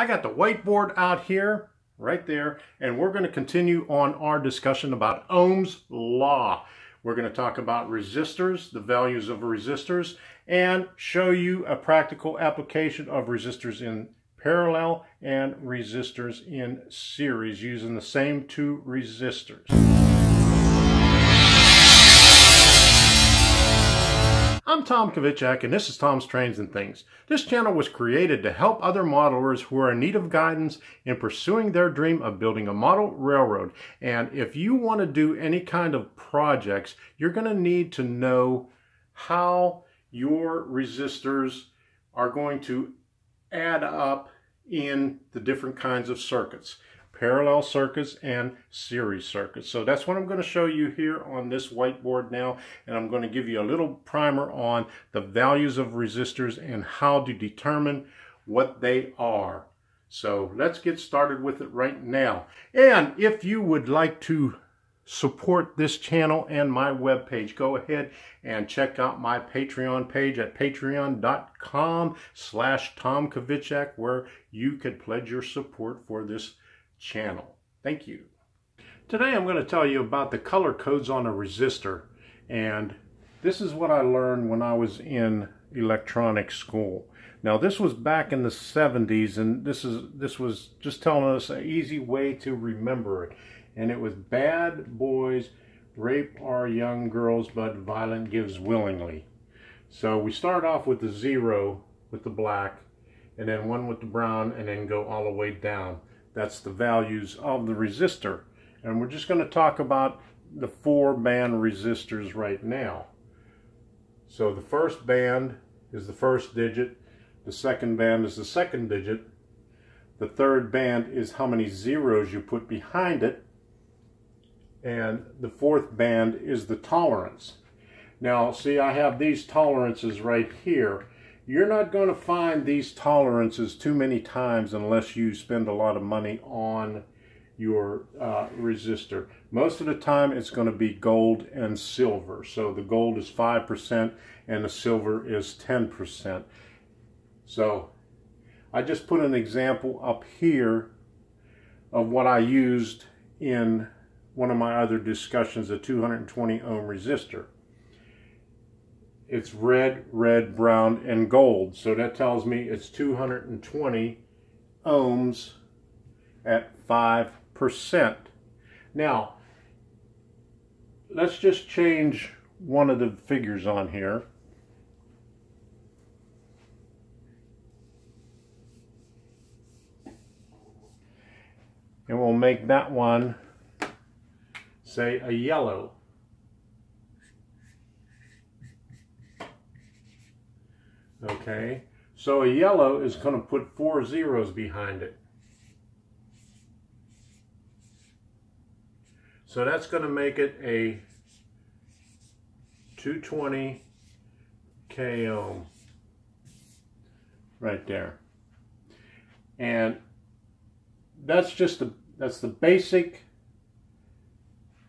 I got the whiteboard out here, right there, and we're going to continue on our discussion about Ohm's Law. We're going to talk about resistors, the values of resistors, and show you a practical application of resistors in parallel and resistors in series using the same two resistors. I'm Tom Kvichak and this is Tom's Trains and Things. This channel was created to help other modelers who are in need of guidance in pursuing their dream of building a model railroad. And if you want to do any kind of projects, you're going to need to know how your resistors are going to add up in the different kinds of circuits parallel circuits and series circuits. So that's what I'm going to show you here on this whiteboard now and I'm going to give you a little primer on the values of resistors and how to determine what they are. So let's get started with it right now. And if you would like to support this channel and my webpage, go ahead and check out my Patreon page at patreon.com slash Tom where you could pledge your support for this channel. Thank you. Today I'm going to tell you about the color codes on a resistor and this is what I learned when I was in electronics school. Now this was back in the 70s and this is this was just telling us an easy way to remember it. And it was bad boys rape our young girls but violent gives willingly. So we start off with the zero with the black and then one with the brown and then go all the way down. That's the values of the resistor. And we're just going to talk about the four band resistors right now. So the first band is the first digit. The second band is the second digit. The third band is how many zeros you put behind it. And the fourth band is the tolerance. Now, see, I have these tolerances right here. You're not going to find these tolerances too many times unless you spend a lot of money on your uh, resistor. Most of the time it's going to be gold and silver. So the gold is 5% and the silver is 10%. So I just put an example up here of what I used in one of my other discussions, a 220 ohm resistor it's red, red, brown, and gold. So that tells me it's 220 ohms at 5%. Now, let's just change one of the figures on here. And we'll make that one, say, a yellow. Okay, so a yellow is going to put four zeros behind it. So that's going to make it a 220 k ohm right there. And that's just the that's the basic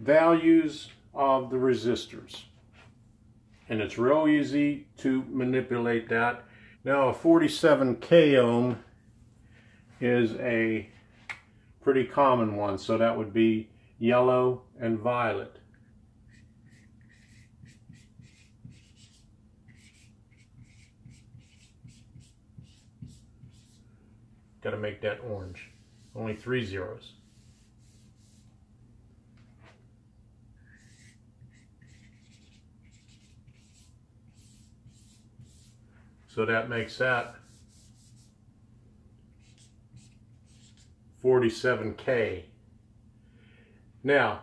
values of the resistors and it's real easy to manipulate that. Now a 47 k ohm is a pretty common one, so that would be yellow and violet. Got to make that orange. Only three zeros. So that makes that 47K. Now,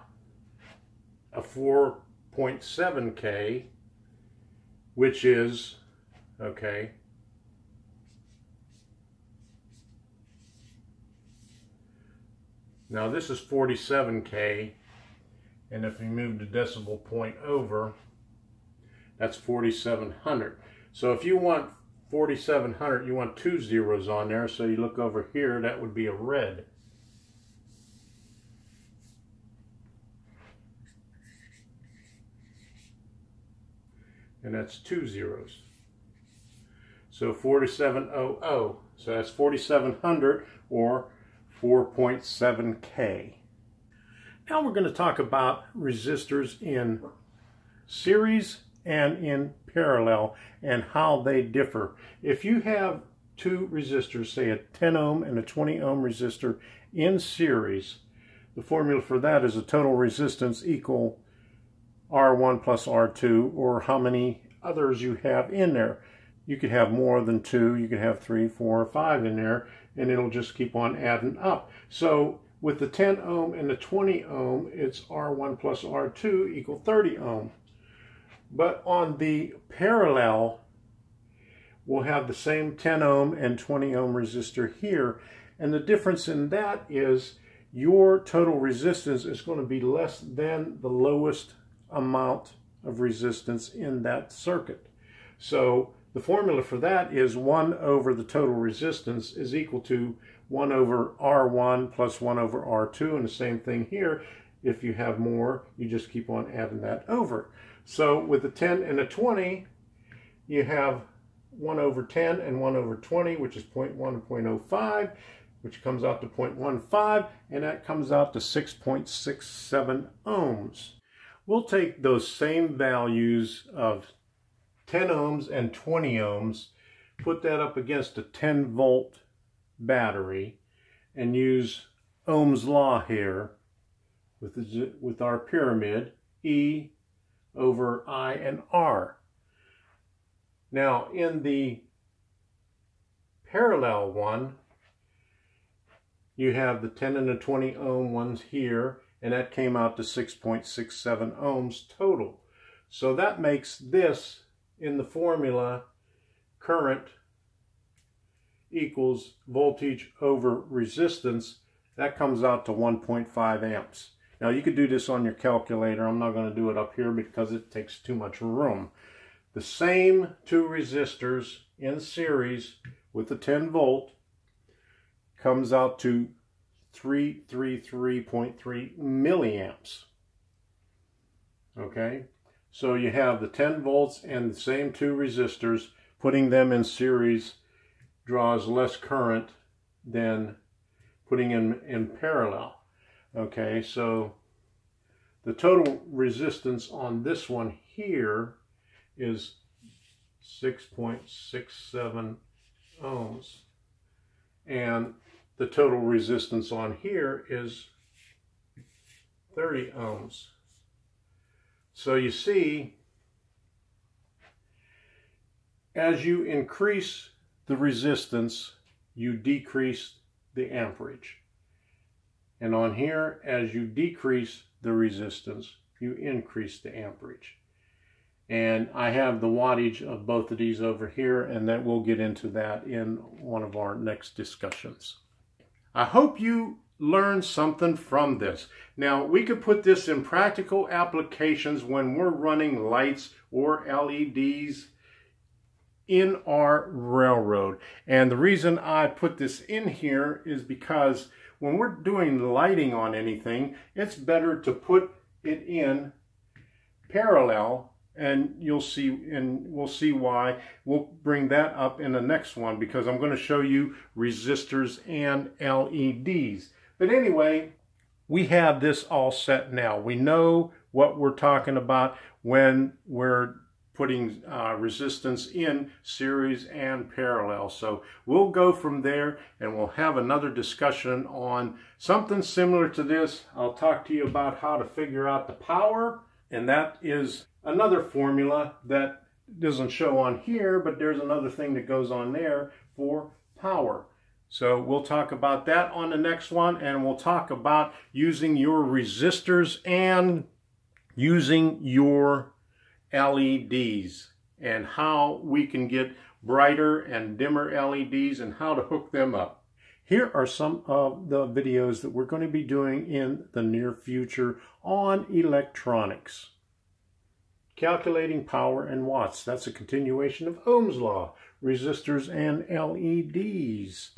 a 4.7K, which is, okay, Now this is 47K, and if you move the decimal point over, that's 4700. So if you want 4700, you want two zeros on there, so you look over here, that would be a red. And that's two zeros. So 4700. So that's 4700 or 4.7K. Now we're going to talk about resistors in series and in parallel and how they differ. If you have two resistors, say a 10 ohm and a 20 ohm resistor in series, the formula for that is a total resistance equal R1 plus R2 or how many others you have in there. You could have more than two, you could have three, four, or five in there, and it'll just keep on adding up. So with the 10 ohm and the 20 ohm, it's R1 plus R2 equal 30 ohm. But on the parallel, we'll have the same 10 ohm and 20 ohm resistor here. And the difference in that is your total resistance is going to be less than the lowest amount of resistance in that circuit. So the formula for that is 1 over the total resistance is equal to 1 over R1 plus 1 over R2. And the same thing here. If you have more, you just keep on adding that over. So with a 10 and a 20, you have 1 over 10 and 1 over 20, which is 0.1 and 0.05, which comes out to 0.15, and that comes out to 6.67 ohms. We'll take those same values of 10 ohms and 20 ohms, put that up against a 10 volt battery, and use Ohm's law here with, the, with our pyramid, E over I and R. Now, in the parallel one, you have the 10 and the 20 ohm ones here, and that came out to 6.67 ohms total. So that makes this, in the formula, current equals voltage over resistance. That comes out to 1.5 amps. Now you could do this on your calculator. I'm not going to do it up here because it takes too much room. The same two resistors in series with the 10 volt comes out to 333.3 milliamps. Okay, so you have the 10 volts and the same two resistors, putting them in series draws less current than putting in in parallel. Okay, so the total resistance on this one here is 6.67 ohms. And the total resistance on here is 30 ohms. So you see, as you increase the resistance, you decrease the amperage. And on here, as you decrease the resistance, you increase the amperage. And I have the wattage of both of these over here, and that we'll get into that in one of our next discussions. I hope you learned something from this. Now, we could put this in practical applications when we're running lights or LEDs in our railroad. And the reason I put this in here is because when we're doing lighting on anything, it's better to put it in parallel and you'll see and we'll see why. We'll bring that up in the next one because I'm going to show you resistors and LEDs but anyway we have this all set now. We know what we're talking about when we're putting uh, resistance in series and parallel. So we'll go from there and we'll have another discussion on something similar to this. I'll talk to you about how to figure out the power and that is another formula that doesn't show on here, but there's another thing that goes on there for power. So we'll talk about that on the next one and we'll talk about using your resistors and using your LEDs and how we can get brighter and dimmer LEDs and how to hook them up. Here are some of the videos that we're going to be doing in the near future on electronics. Calculating power and watts. That's a continuation of Ohm's law. Resistors and LEDs.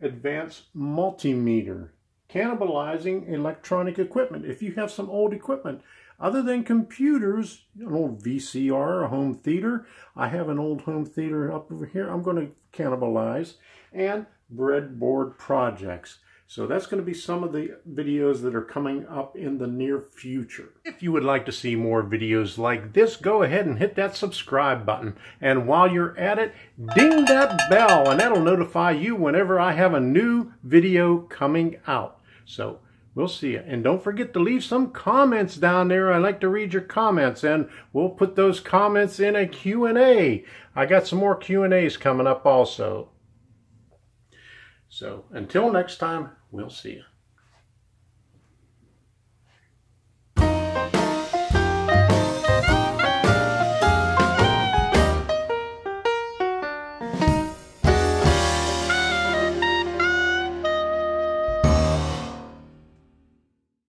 Advanced multimeter. Cannibalizing electronic equipment. If you have some old equipment, Other than computers, an old VCR, a home theater. I have an old home theater up over here I'm going to cannibalize. And breadboard projects. So that's going to be some of the videos that are coming up in the near future. If you would like to see more videos like this, go ahead and hit that subscribe button. And while you're at it, ding that bell and that'll notify you whenever I have a new video coming out. So we'll see you. And don't forget to leave some comments down there. I like to read your comments and we'll put those comments in a Q&A. I got some more Q&As coming up also. So until next time, we'll see you.